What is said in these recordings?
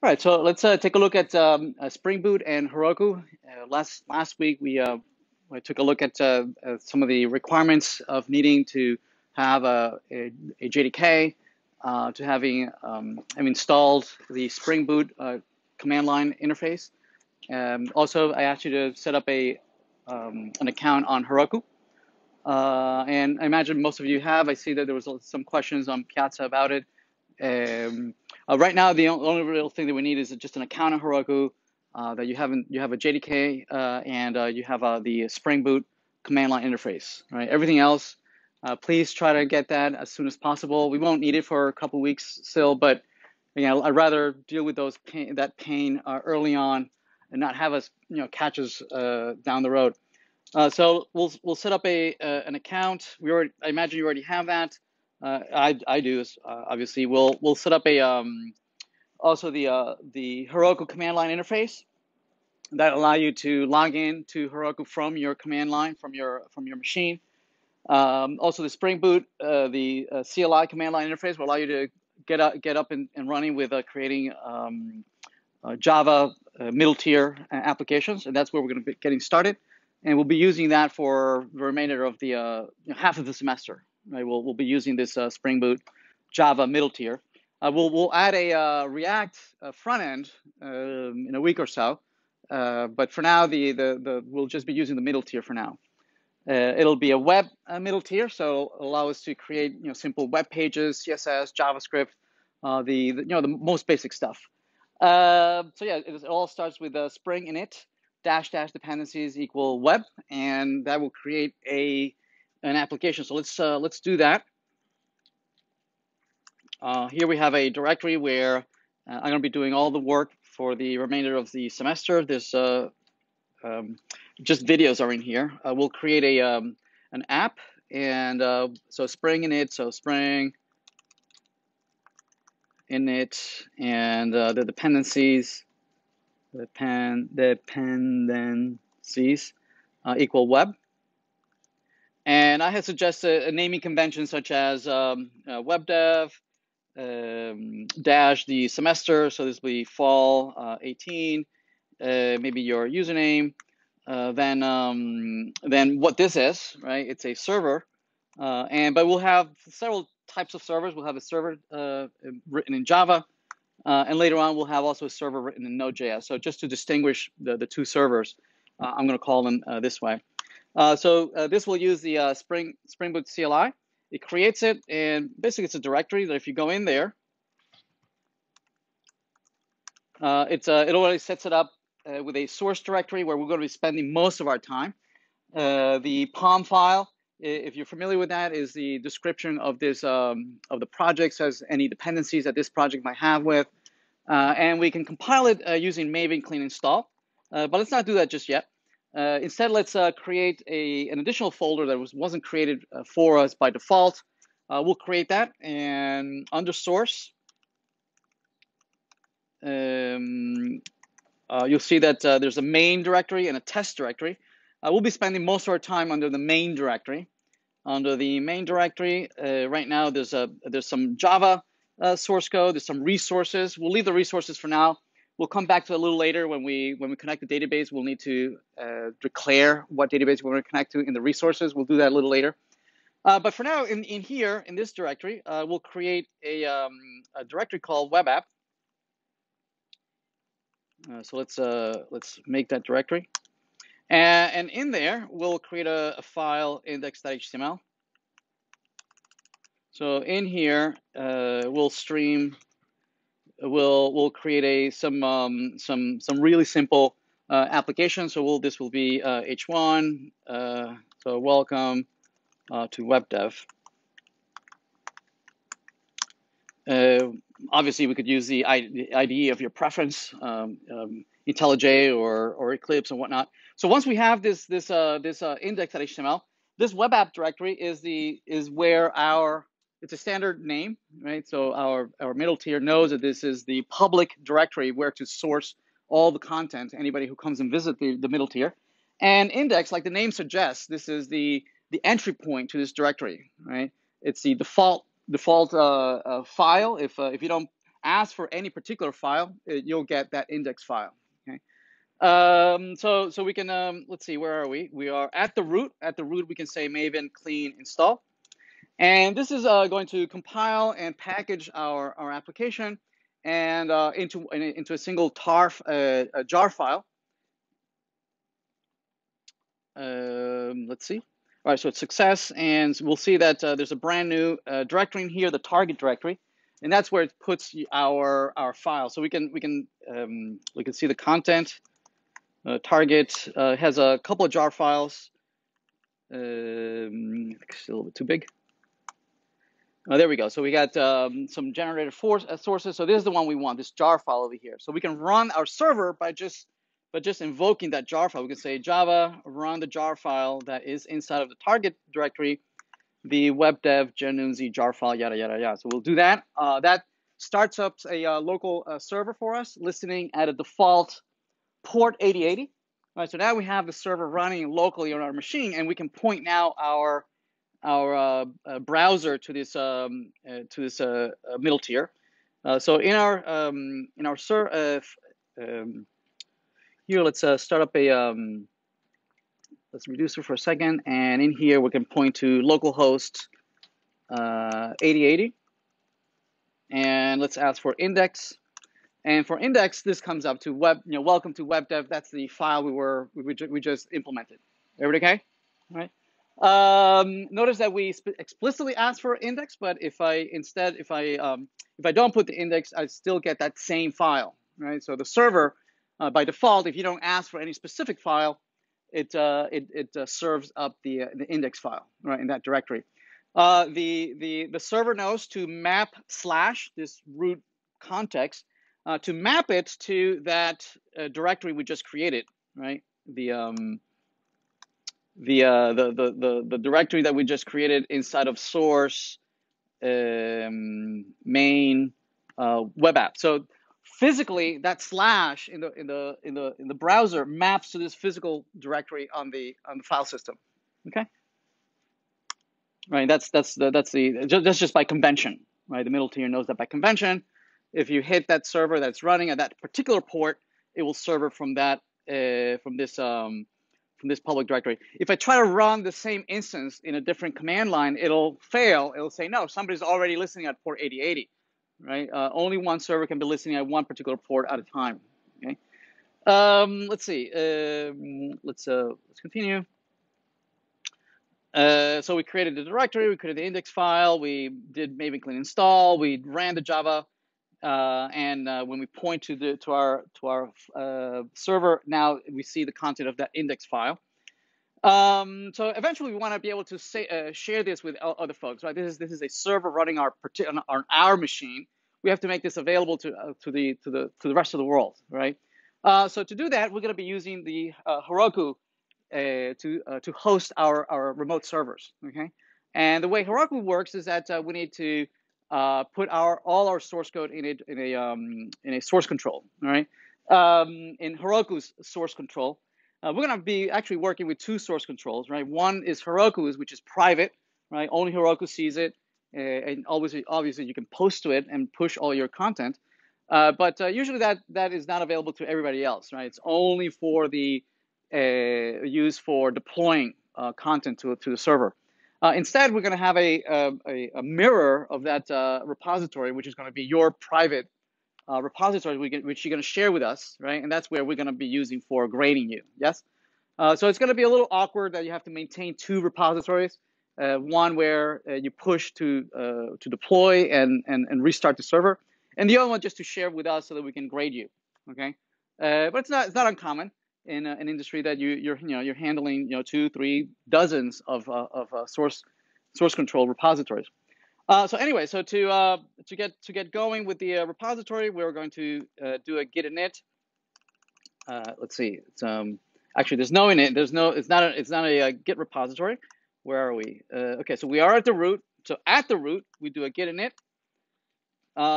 All right, so let's uh, take a look at um, uh, Spring Boot and Heroku. Uh, last last week we uh, I took a look at uh, uh, some of the requirements of needing to have a, a, a JDK, to having um, installed the Spring Boot command line interface. Um, also, I asked you to set up a um, an account on Heroku, and I imagine most of you have. I see that there was some questions on Piazza about it. Um, uh, right now, the only real thing that we need is just an account on Heroku uh, that you haven't you have a JDK uh, and uh, you have uh, the Spring Boot command line interface. Right, everything else, uh, please try to get that as soon as possible. We won't need it for a couple weeks still, but know, I'd rather deal with those pain, that pain uh, early on and not have us you know catch us down the road. so we'll we'll set up a an account. We already I imagine you already have that. Uh, I I do uh, obviously. We'll we'll set up a um, also the uh, the Heroku command line interface that allow you to log in to Heroku from your command line from your from your machine. Um, also the Spring Boot uh, the uh, CLI command line interface will allow you to get up get up and, and running with creating um, Java middle tier applications, and that's where we're going to be getting started. And we'll be using that for the remainder of the half of the semester. Right, we'll we'll be using this uh, Spring Boot Java middle tier. Uh, we'll we'll add a uh, React uh, front end um, in a week or so, uh, but for now the, the the we'll just be using the middle tier for now. It'll be a web middle tier, so it'll allow us to create you know simple web pages, CSS, JavaScript, the, the you know the most basic stuff. So yeah, it, it all starts with a Spring init dash dash dependencies equal web, and that will create a an application. So let's uh, let's do that. Uh, here we have a directory where uh, I'm going to be doing all the work for the remainder of the semester. There's uh, um, just videos are in here. Uh, we'll create a um, an app, and so Spring init, so Spring init, and uh, the dependencies, the pen dependencies equal web. And I had suggested a naming convention such as um, uh, web dev, um, dash the semester. So this will be fall uh, 18, uh, maybe your username. Uh, then, um, then what this is, right? It's a server, uh, and but we'll have several types of servers. We'll have a server uh, written in Java, and later on we'll have also a server written in Node.js. So just to distinguish the, the two servers, I'm going to call them this way. So this will use the Spring Spring Boot CLI. It creates it, and basically it's a directory that if you go in there, uh, it's uh, it already sets it up uh, with a source directory where we're going to be spending most of our time. Uh, the POM file, if you're familiar with that, is the description of this um, of the project, says any dependencies that this project might have with, uh, and we can compile it uh, using Maven clean install. but let's not do that just yet. Uh, instead, let's uh, create a, an additional folder that was, wasn't created uh, for us by default. Uh, we'll create that and under source, um, uh, you'll see that uh, there's a main directory and a test directory. we'll be spending most of our time under the main directory. Under the main directory, right now there's a there's some Java source code, there's some resources. We'll leave the resources for now. We'll come back to a little later when we when we connect the database. We'll need to uh, declare what database we want to connect to in the resources. We'll do that a little later. Uh, but for now, in, in here, in this directory, uh, we'll create a, um, a, directory called web app. Uh, so let's uh, let's make that directory. And, and in there, we'll create a, a file index.html. So in here, uh, we'll stream we'll we'll create a some um, some some really simple uh, application. So we'll, this will be uh, H1. Uh, so welcome uh, to WebDev. Uh, obviously, we could use the IDE of your preference, um, um, IntelliJ or or Eclipse and whatnot. So once we have this this uh, this index.html, this web app directory is the is where our it's a standard name, right? So our, our middle tier knows that this is the public directory where to source all the content, anybody who comes and visit the, the middle tier. And index, like the name suggests, this is the, the entry point to this directory, right? It's the default default uh, uh, file. If, uh, if you don't ask for any particular file, you'll get that index file. Okay. Um, so so we can um, let's see where are we? We are at the root. At the root, we can say maven clean install, and this is uh, going to compile and package our our application and uh, into into a single tar uh, a jar file. Um, let's see. All right, so it's success, and we'll see that uh, there's a brand new uh, directory in here, the target directory, and that's where it puts our our file. So we can we can um, we can see the content. Uh, target has a couple of jar files. Um, it's a little bit too big. Oh, there we go. So we got um, some generated force, uh, sources. So this is the one we want, this jar file over here. So we can run our server by just by just invoking that jar file. We can say Java run the jar file that is inside of the target directory, the web dev Janunzi jar file, yada, yada, yada. So we'll do that. Uh, that starts up a uh, local uh, server for us, listening at a default port 8080. All right, so now we have the server running locally on our machine, and we can point now our our uh, uh, browser to this um, uh, to this middle tier. so in our um, in our ser um, here, let's start up a, um, let's reduce it for a second. And in here, we can point to localhost uh, 8080. And let's ask for index. And for index, this comes up to web, you know, welcome to web dev. That's the file we were, we, we just implemented. Everybody okay? All right. Um, notice that we explicitly ask for index, but if I instead, if I um, if I don't put the index, I still get that same file, right? So the server uh, by default, if you don't ask for any specific file, it uh, it, it uh, serves up the uh, the index file right in that directory. Uh, the the the server knows to map slash this root context uh, to map it to that directory we just created, right? The um, the, the the the the directory that we just created inside of source um, main web app. So physically that slash in the in the in the in the browser maps to this physical directory on the on the file system. Okay? Right that's that's the that's the that's just by convention right? The middle tier knows that by convention. If you hit that server that's running at that particular port it will serve from that uh, from this um, from this public directory if i try to run the same instance in a different command line it'll fail it'll say no somebody's already listening at port 8080 right? Uh, only one server can be listening at one particular port at a time. Okay. Um, let's see. Um, let's uh, let's continue. Uh, so we created the directory, we created the index file, we did Maven clean install, we ran the Java, uh, and uh, when we point to the to our to our uh, server, now we see the content of that index file. Um, so eventually, we want to be able to say, uh, share this with other folks, right? This is this is a server running our on our machine. We have to make this available to uh, to the to the to the rest of the world, right? Uh, so to do that, we're going to be using the Heroku to to host our our remote servers, okay? And the way Heroku works is that we need to put our all our source code in a in a um, in a source control, all right? Um, in Heroku's source control, uh, we're going to be actually working with two source controls, right? One is Heroku's, which is private, right? Only Heroku sees it, uh, and obviously, obviously you can post to it and push all your content. Uh, but uh, usually that that is not available to everybody else, right? It's only for the uh, use for deploying uh, content to to the server. Instead, we're going to have a, a, a mirror of that repository, which is going to be your private uh, Git, which you're going to share with us, right? And that's where we're going to be using for grading you. Yes. Uh, so it's going to be a little awkward that you have to maintain two repositories. Uh, one where uh, you push to uh, to deploy and, and and restart the server, and the other one just to share with us so that we can grade you. Okay. Uh, but it's not it's not uncommon in an industry that you you're you know you're handling you know two three dozens of of source source control repositories. Uh, so anyway, so to uh, to get to get going with the uh, repository, we're going to uh, do a git init. Uh, let's see. It's, um, actually, there's no init. There's no. It's not a. It's not a, a uh, git repository. Where are we? okay, so we are at the root. So at the root, we do a git init.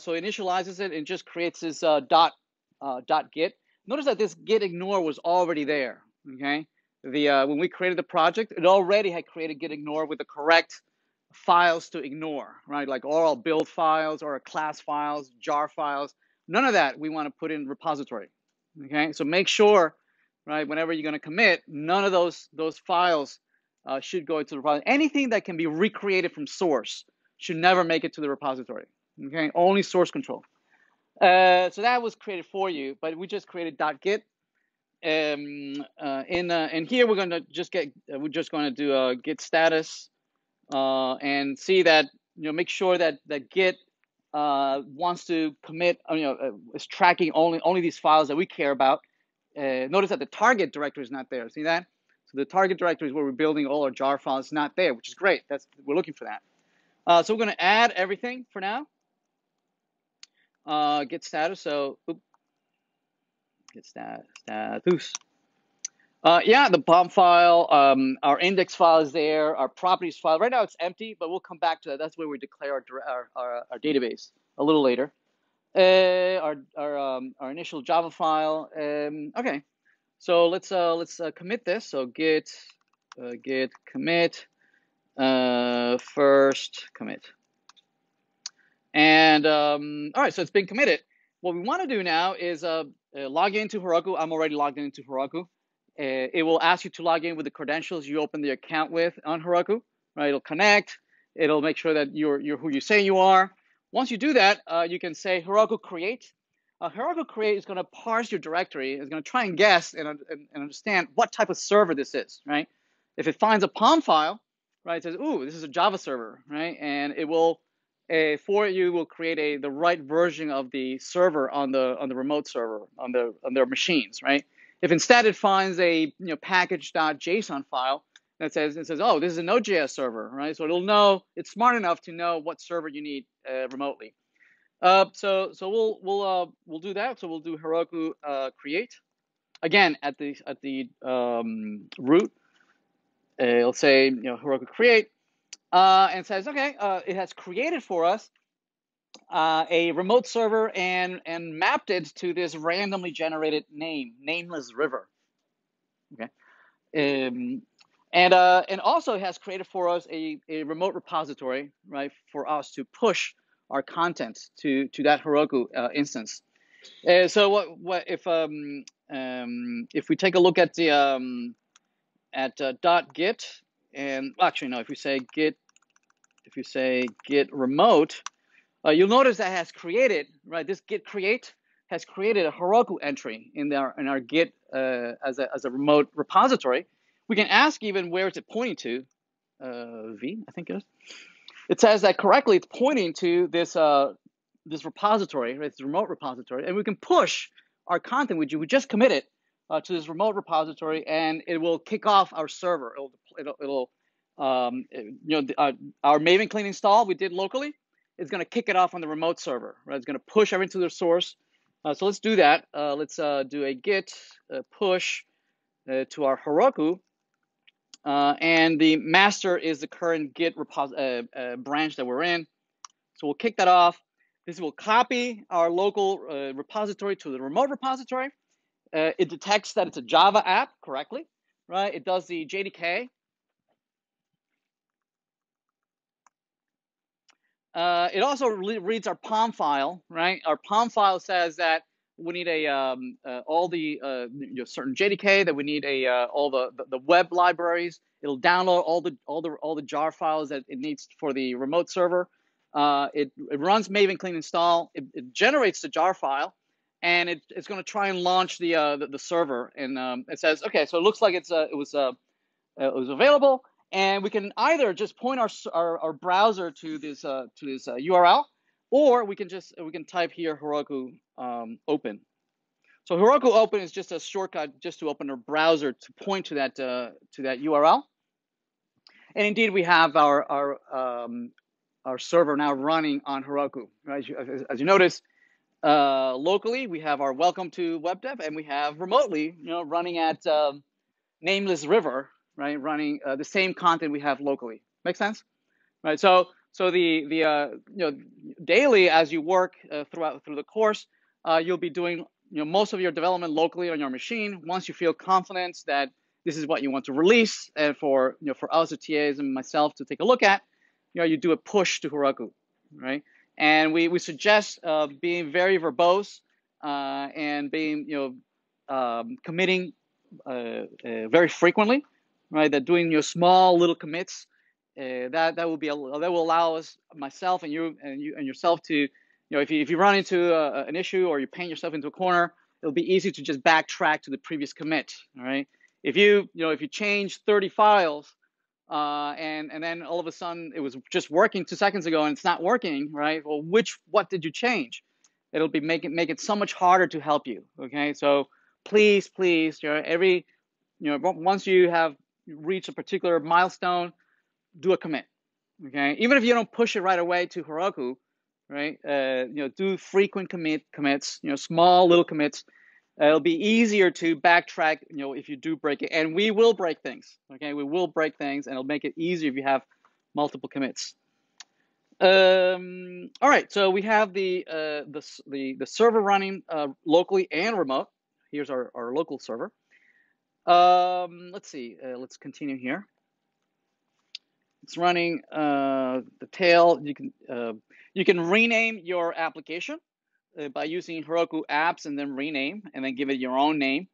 so it initializes it and just creates this dot dot git. Notice that this git ignore was already there. Okay. The uh, when we created the project, it already had created git ignore with the correct files to ignore, right? Like all build files or class files, jar files. None of that we want to put in repository. Okay, so make sure, right, whenever you're going to commit, none of those those files uh, should go into the repository. Anything that can be recreated from source should never make it to the repository. Okay, only source control. Uh, so that was created for you, but we just created .git. Um, uh, in uh, and here we're going to just get uh, we're just to do a git status uh, and see that you know make sure that that Git uh, wants to commit uh, you know uh, is tracking only only these files that we care about. Uh, notice that the target directory is not there. See that? So the target directory is where we're building all our jar files. Not there, which is great. That's we're looking for that. Uh, so we're going to add everything for now. Uh, git status. So oops, git stat status. Uh, yeah, the POM file, um, our index file is there, our properties file. Right now it's empty, but we'll come back to that. That's where we declare our, our, our, our database a little later. Uh, our our, um, our initial Java file. Um, okay, so let's uh, let's uh, commit this. So git uh, git commit uh, first commit. And um, all right, so it's been committed. What we want to do now is uh, uh, log into Heroku. I'm already logged into Heroku. Uh, it will ask you to log in with the credentials you open the account with on Heroku, right? It'll connect. It'll make sure that you're, you're who you say you are. Once you do that, uh, you can say Heroku create. Uh, Heroku create is going to parse your directory. It's going to try and guess and, and, and, understand what type of server this is, right? If it finds a POM file, right, it says, ooh, this is a Java server, right? And it will, uh, for you, will create a the right version of the server on the on the remote server on the on their machines, right? If instead it finds a you know package.json file that says it says, oh, this is a Node.js server, right? So it'll know it's smart enough to know what server you need uh, remotely. Uh, so so we'll we'll uh, we'll do that. So we'll do Heroku uh, create again at the at the um, root. Uh, it'll say you know Heroku create uh, and says okay, uh, it has created for us uh, a remote server and and mapped it to this randomly generated name, nameless river. Okay, um, and uh, and also has created for us a, a remote repository, right, for us to push our content to to that Heroku uh, instance. Uh, so what what if um, um, if we take a look at the um, at uh, dot git and actually no, if we say git if you say git remote uh, you'll notice that has created, right, this git create has created a Heroku entry in our, in our git uh, as, a, as a remote repository. We can ask even where is it pointing to, uh, V, I think it is. It says that correctly it's pointing to this, uh, this repository, right, this remote repository, and we can push our content, which we just committed, uh, to this remote repository, and it will kick off our server. It'll, it'll, it'll um, you know, uh, our Maven clean install we did locally is going to kick it off on the remote server, right? It's going to push everything to the source. Uh, so let's do that. Uh, let's uh, do a git uh, push uh, to our Heroku. And the master is the current git branch that we're in. So we'll kick that off. This will copy our local repository to the remote repository. it detects that it's a Java app correctly, right? It does the JDK, Uh, it also re reads our POM file, right? Our POM file says that we need a um, uh, all the uh, you know, certain JDK that we need a uh, all the, the, web libraries. It'll download all the all the all the jar files that it needs for the remote server. Uh, it, it runs Maven clean install. It, it generates the jar file, and it, it's going to try and launch the, uh, the, the server. And um, it says, okay, so it looks like it's it was it was available and we can either just point our, our, our browser to this uh, to this uh, URL, or we can just we can type here Heroku um, open. So Heroku open is just a shortcut just to open our browser to point to that uh, to that URL. And indeed, we have our our um, our server now running on Heroku. Right? As, you, as, you notice, uh, locally we have our welcome to WebDev, and we have remotely, you know, running at um, Nameless River right? Running uh, the same content we have locally. Make sense? Right. So so the the uh, you know daily as you work uh, throughout through the course, uh, you'll be doing you know most of your development locally on your machine. Once you feel confident that this is what you want to release, and for you know for us, the TAs and myself to take a look at, you know, you do a push to Heroku, right? And we, we suggest uh, being very verbose uh, and being, you know, um, committing uh, uh, very frequently, right? That doing your small little commits, uh, that that will be a, that will allow us, myself and you and you and yourself to, you know, if you if you run into a, an issue or you paint yourself into a corner, it'll be easy to just backtrack to the previous commit, all right? If you you know if you change 30 files uh, and and then all of a sudden it was just working two seconds ago and it's not working, right? Well, which what did you change? It'll be make it make it so much harder to help you. Okay, so please, please, you know, every you know once you have reached a particular milestone, do a commit. Okay, even if you don't push it right away to Heroku, right? Uh, you know, do frequent commit commits. You know, small little commits uh, it'll be easier to backtrack, you know, if you do break it. And we will break things, okay? We will break things, and it'll make it easier if you have multiple commits. Um, all right, so we have the uh, the, the the server running uh, locally and remote. Here's our, our local server. Um, let's see. Uh, let's continue here. It's running uh, the tail. You can uh, you can rename your application uh, by using Heroku apps and then rename and then give it your own name.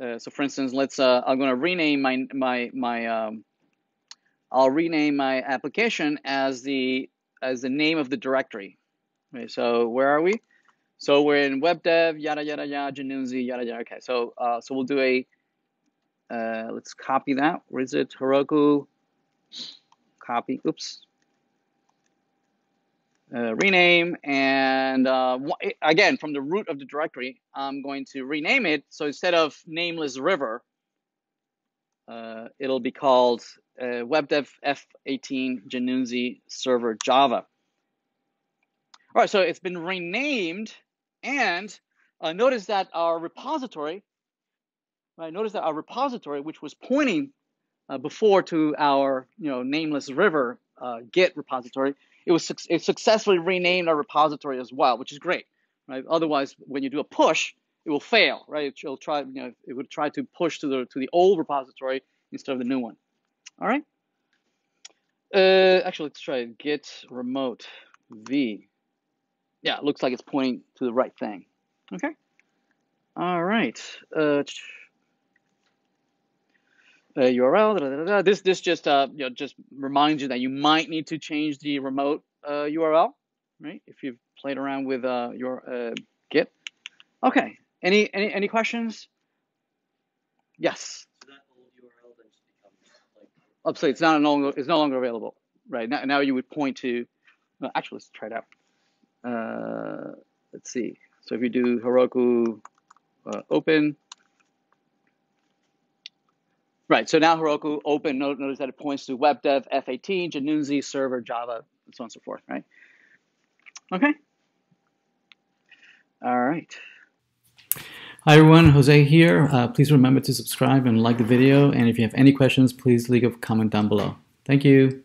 Uh, so for instance, let's uh, I'm going to rename my my my um, I'll rename my application as the as the name of the directory. Okay, so where are we? So we're in web dev yada yada yada Janunzi yada yada. Okay, so uh, so we'll do a uh, let's copy that. Where is it? Heroku copy. Oops uh, rename and uh, again from the root of the directory I'm going to rename it so instead of nameless river uh, it'll be called uh, webdev f18 Janunzi server java all right so it's been renamed and uh, notice that our repository right notice that our repository which was pointing uh, before to our you know nameless river uh, git repository it was it successfully renamed our repository as well, which is great, right? Otherwise, when you do a push, it will fail, right? It'll try, you know, it would try to push to the to the old repository instead of the new one. All right. Uh, actually, let's try git remote v. Yeah, it looks like it's pointing to the right thing. Okay. All right. Uh, uh, URL. Da, da, da, this this just uh, you know, just reminds you that you might need to change the remote uh, URL, right? If you've played around with uh, your uh, Git. Okay. Any any any questions? Yes. So that old URL then just becomes like. it's not no longer it's no longer available, right? Now now you would point to. Well, actually, let's try it out. Uh, let's see. So if you do Heroku uh, open Right. So now Heroku open, notice that it points to WebDev, F18, Janunzi, server, Java, and so on and so forth, right? Okay. All right. Hi everyone, Jose here. Uh, please remember to subscribe and like the video. And if you have any questions, please leave a comment down below. Thank you.